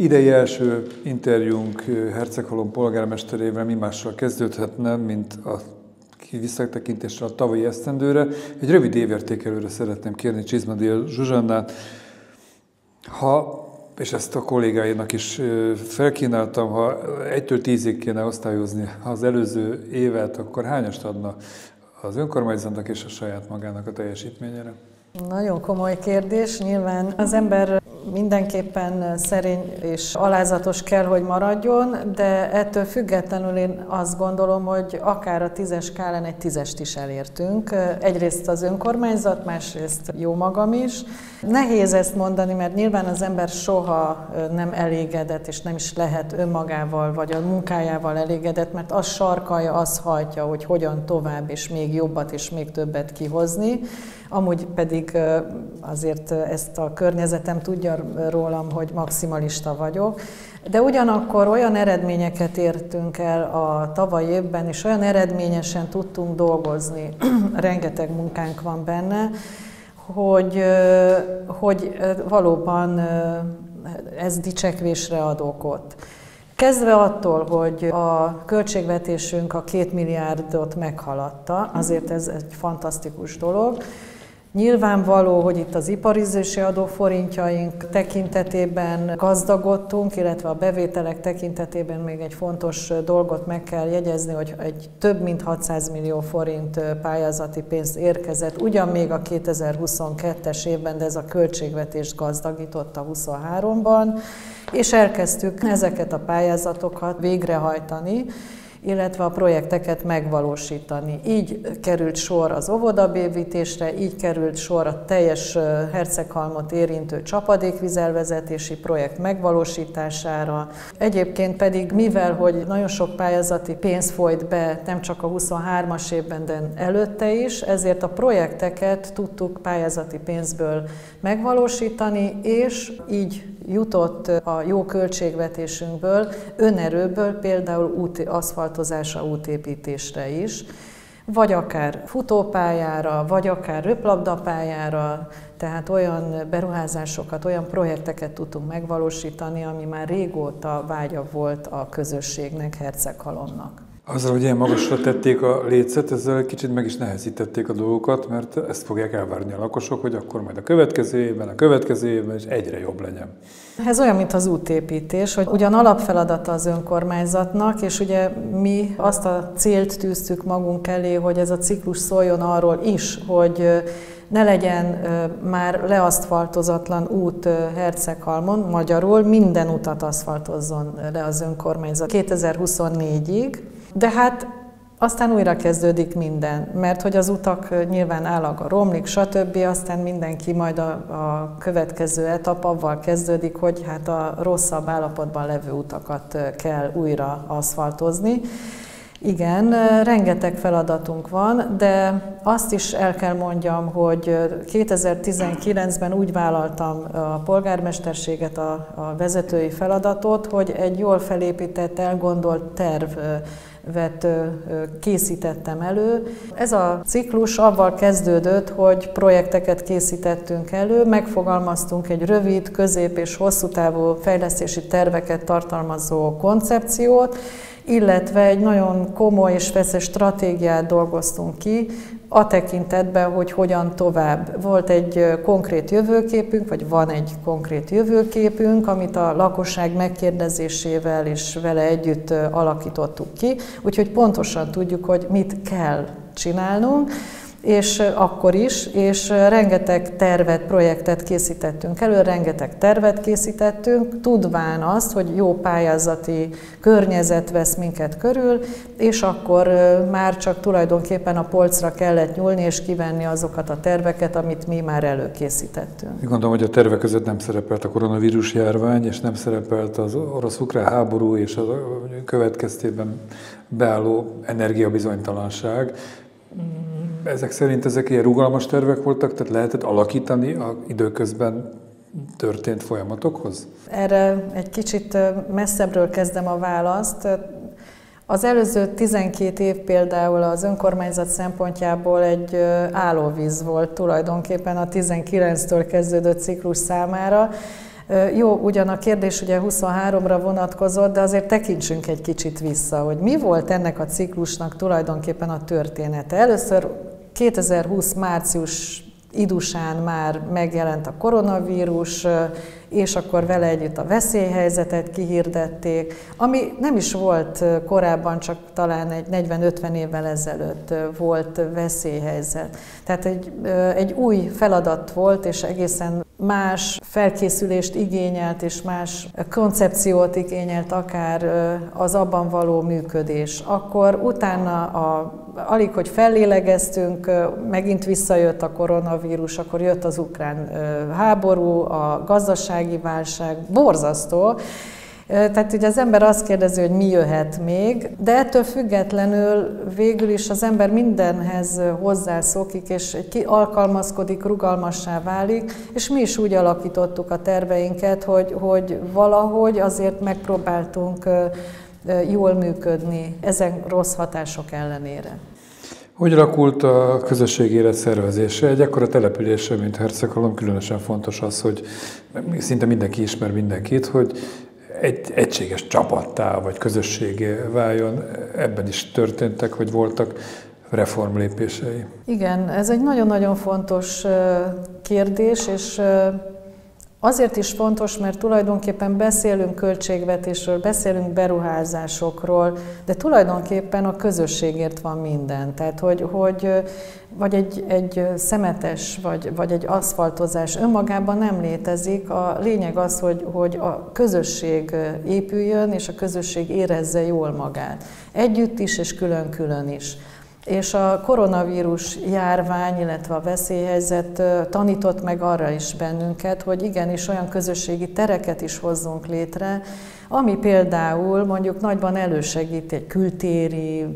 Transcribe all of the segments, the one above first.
Idei első interjúnk Herceghalom polgármesterével mi mással kezdődhetne, mint a visszatekintésre a tavalyi esztendőre. Egy rövid évértékelőre szeretném kérni Csizmadél Zsuzsannát. Ha, és ezt a kollégáinak is felkínáltam, ha egytől tízig kéne osztályozni az előző évet, akkor hányast adna az önkormányzatnak és a saját magának a teljesítményére? Nagyon komoly kérdés. Nyilván az ember mindenképpen szerény és alázatos kell, hogy maradjon, de ettől függetlenül én azt gondolom, hogy akár a tízes skálán egy tízest is elértünk. Egyrészt az önkormányzat, másrészt jó magam is. Nehéz ezt mondani, mert nyilván az ember soha nem elégedett, és nem is lehet önmagával vagy a munkájával elégedett, mert az sarkalja, az hajtja, hogy hogyan tovább, és még jobbat, és még többet kihozni. Amúgy pedig azért ezt a környezetem tudja rólam, hogy maximalista vagyok. De ugyanakkor olyan eredményeket értünk el a tavaly évben, és olyan eredményesen tudtunk dolgozni, rengeteg munkánk van benne, hogy, hogy valóban ez dicsekvésre ad okot. Kezdve attól, hogy a költségvetésünk a két milliárdot meghaladta, azért ez egy fantasztikus dolog, Nyilvánvaló, hogy itt az iparizési adóforintjaink tekintetében gazdagodtunk, illetve a bevételek tekintetében még egy fontos dolgot meg kell jegyezni, hogy egy több mint 600 millió forint pályázati pénz érkezett, ugyan még a 2022-es évben, de ez a költségvetést gazdagította 23-ban, és elkezdtük ezeket a pályázatokat végrehajtani illetve a projekteket megvalósítani. Így került sor az óvodabévítésre, így került sor a teljes Herceghalmot érintő csapadékvizelvezetési projekt megvalósítására. Egyébként pedig, mivel hogy nagyon sok pályázati pénz folyt be, nem csak a 23-as évben, de előtte is, ezért a projekteket tudtuk pályázati pénzből megvalósítani, és így jutott a jó költségvetésünkből, önerőből például út, aszfaltozásra, útépítésre is, vagy akár futópályára, vagy akár röplabdapályára, tehát olyan beruházásokat, olyan projekteket tudtunk megvalósítani, ami már régóta vágya volt a közösségnek, Herceghalomnak. Azzal, hogy ilyen magasra tették a lécet, ezzel egy kicsit meg is nehezítették a dolgokat, mert ezt fogják elvárni a lakosok, hogy akkor majd a következő évben, a következő évben is egyre jobb legyen. Ez olyan, mint az útépítés, hogy ugyan alapfeladata az önkormányzatnak, és ugye mi azt a célt tűztük magunk elé, hogy ez a ciklus szóljon arról is, hogy ne legyen már leaszfaltozatlan út Herceghalmon, magyarul minden utat aszfaltozzon le az önkormányzat 2024-ig, de hát aztán újra kezdődik minden, mert hogy az utak nyilván állaga romlik, stb. Aztán mindenki majd a, a következő etap avval kezdődik, hogy hát a rosszabb állapotban levő utakat kell újra aszfaltozni. Igen, rengeteg feladatunk van, de azt is el kell mondjam, hogy 2019-ben úgy vállaltam a polgármesterséget, a, a vezetői feladatot, hogy egy jól felépített, elgondolt terv vet készítettem elő. Ez a ciklus avval kezdődött, hogy projekteket készítettünk elő, megfogalmaztunk egy rövid, közép és hosszú távú fejlesztési terveket tartalmazó koncepciót, illetve egy nagyon komoly és feszes stratégiát dolgoztunk ki, a tekintetben, hogy hogyan tovább. Volt egy konkrét jövőképünk, vagy van egy konkrét jövőképünk, amit a lakosság megkérdezésével és vele együtt alakítottuk ki, úgyhogy pontosan tudjuk, hogy mit kell csinálnunk és akkor is, és rengeteg tervet, projektet készítettünk elő, rengeteg tervet készítettünk, tudván azt, hogy jó pályázati környezet vesz minket körül, és akkor már csak tulajdonképpen a polcra kellett nyúlni és kivenni azokat a terveket, amit mi már előkészítettünk. Én gondolom, hogy a tervek között nem szerepelt a koronavírus járvány, és nem szerepelt az orosz-ukrán háború és a következtében beálló energiabizonytalanság. Ezek szerint ezek ilyen rugalmas tervek voltak, tehát lehetett alakítani a időközben történt folyamatokhoz? Erre egy kicsit messzebbről kezdem a választ. Az előző 12 év például az önkormányzat szempontjából egy állóvíz volt tulajdonképpen a 19-től kezdődő ciklus számára. Jó, ugyan a kérdés ugye 23-ra vonatkozott, de azért tekintsünk egy kicsit vissza, hogy mi volt ennek a ciklusnak tulajdonképpen a története. Először 2020 március idusán már megjelent a koronavírus, és akkor vele együtt a veszélyhelyzetet kihirdették, ami nem is volt korábban, csak talán egy 40-50 évvel ezelőtt volt veszélyhelyzet. Tehát egy, egy új feladat volt, és egészen más felkészülést igényelt, és más koncepciót igényelt akár az abban való működés. Akkor utána a alig, hogy fellélegeztünk, megint visszajött a koronavírus, akkor jött az ukrán háború, a gazdasági válság, borzasztó, tehát ugye az ember azt kérdezi, hogy mi jöhet még, de ettől függetlenül végül is az ember mindenhez hozzászokik, és ki alkalmazkodik, rugalmassá válik, és mi is úgy alakítottuk a terveinket, hogy, hogy valahogy azért megpróbáltunk jól működni ezen rossz hatások ellenére. Hogy alakult a közösségi élet szervezése? Egy ekkora településre, mint Hercegalom, különösen fontos az, hogy szinte mindenki ismer mindenkit, hogy egy egységes csapattá vagy közösségé váljon. Ebben is történtek, hogy voltak reformlépései. Igen, ez egy nagyon-nagyon fontos kérdés, és Azért is fontos, mert tulajdonképpen beszélünk költségvetésről, beszélünk beruházásokról, de tulajdonképpen a közösségért van minden. Tehát, hogy, hogy vagy egy, egy szemetes, vagy, vagy egy aszfaltozás önmagában nem létezik. A lényeg az, hogy, hogy a közösség épüljön, és a közösség érezze jól magát. Együtt is, és külön-külön is. És a koronavírus járvány, illetve a veszélyhelyzet tanított meg arra is bennünket, hogy igenis olyan közösségi tereket is hozzunk létre, ami például mondjuk nagyban elősegít egy kültéri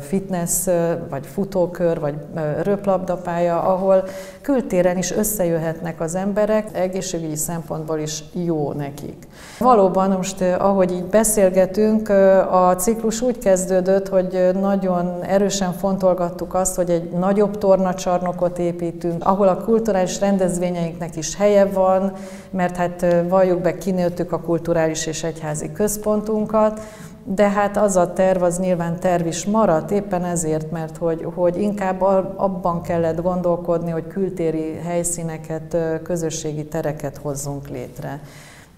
fitness, vagy futókör, vagy röplabdapálya, ahol kültéren is összejöhetnek az emberek, egészségügyi szempontból is jó nekik. Valóban most, ahogy így beszélgetünk, a ciklus úgy kezdődött, hogy nagyon erősen fontolgattuk azt, hogy egy nagyobb tornacsarnokot építünk, ahol a kulturális rendezvényeinknek is helye van, mert hát valljuk be, kinőttük a kulturális és egyházi központunkat, de hát az a terv, az nyilván terv is maradt, éppen ezért, mert hogy, hogy inkább abban kellett gondolkodni, hogy kültéri helyszíneket, közösségi tereket hozzunk létre.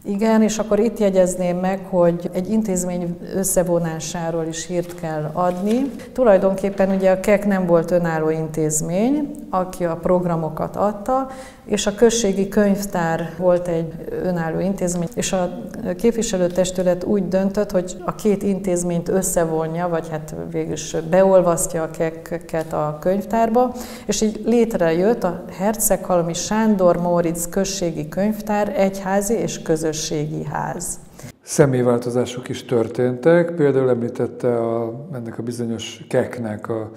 Igen, és akkor itt jegyezném meg, hogy egy intézmény összevonásáról is hírt kell adni. Tulajdonképpen ugye a KEK nem volt önálló intézmény, aki a programokat adta, és a községi könyvtár volt egy önálló intézmény, és a képviselőtestület úgy döntött, hogy a két intézményt összevonja, vagy hát végül is beolvasztja a keket a könyvtárba, és így létrejött a Herceghalmi Sándor Móricz községi könyvtár, egyházi és közösségi ház. Személyváltozások is történtek, például említette a, ennek a bizonyos keknek a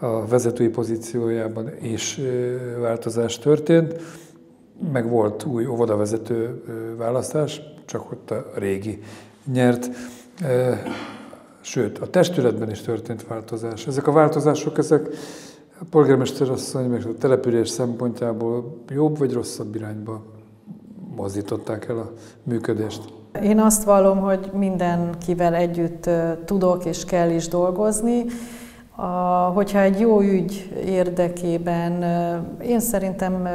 a vezetői pozíciójában is változás történt, meg volt új óvodavezető választás, csak ott a régi nyert. Sőt, a testületben is történt változás. Ezek a változások, ezek a polgármester asszony, meg a település szempontjából jobb vagy rosszabb irányba mozdították el a működést? Én azt vallom, hogy mindenkivel együtt tudok és kell is dolgozni. A, hogyha egy jó ügy érdekében, én szerintem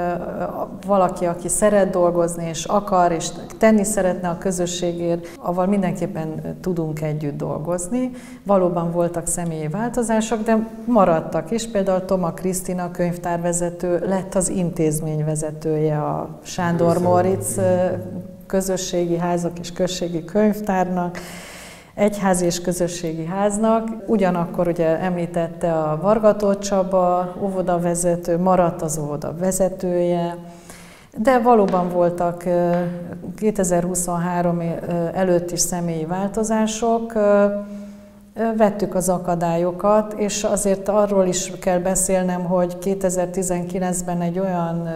valaki, aki szeret dolgozni, és akar, és tenni szeretne a közösségért, avval mindenképpen tudunk együtt dolgozni. Valóban voltak személyi változások, de maradtak is. Például Toma Krisztina könyvtárvezető lett az intézményvezetője a Sándor Moritz közösségi házak és községi könyvtárnak egyházi és közösségi háznak. Ugyanakkor ugye említette a Vargató Csaba, óvodavezető, maradt az óvoda vezetője, de valóban voltak 2023 előtt is személyi változások, vettük az akadályokat, és azért arról is kell beszélnem, hogy 2019-ben egy olyan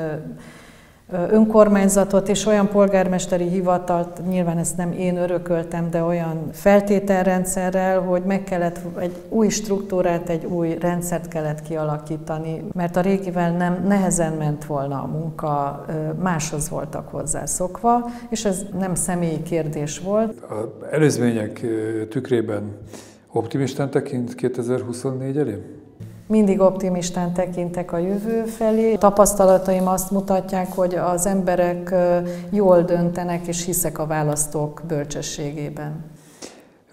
önkormányzatot és olyan polgármesteri hivatalt, nyilván ezt nem én örököltem, de olyan feltételrendszerrel, hogy meg kellett egy új struktúrát, egy új rendszert kellett kialakítani, mert a régivel nem nehezen ment volna a munka, máshoz voltak hozzászokva, és ez nem személyi kérdés volt. A előzmények tükrében optimistán tekint 2024 elé? Mindig optimistán tekintek a jövő felé. Tapasztalataim azt mutatják, hogy az emberek jól döntenek, és hiszek a választók bölcsességében.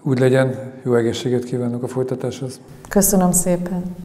Úgy legyen, jó egészséget kívánok a folytatáshoz. Köszönöm szépen.